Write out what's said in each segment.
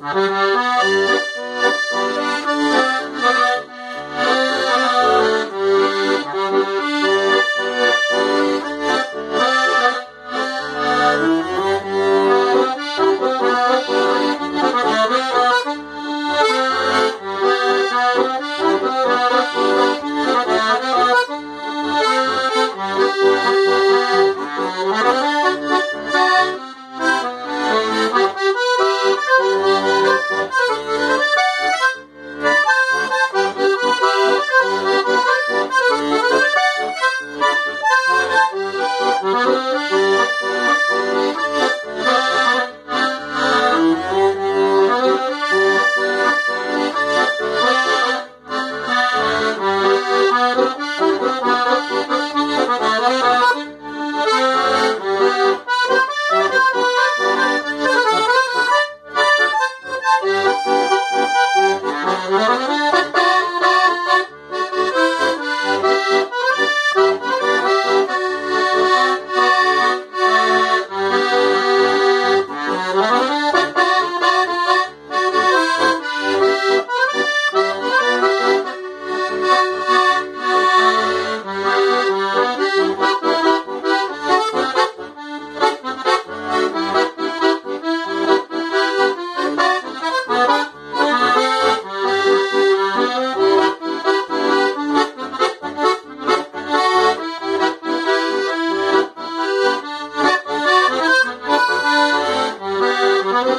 Música Thank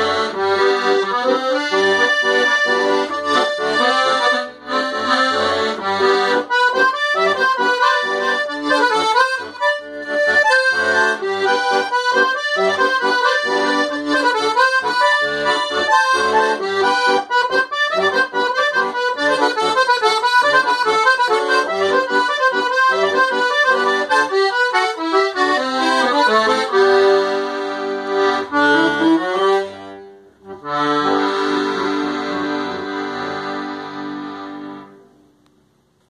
you.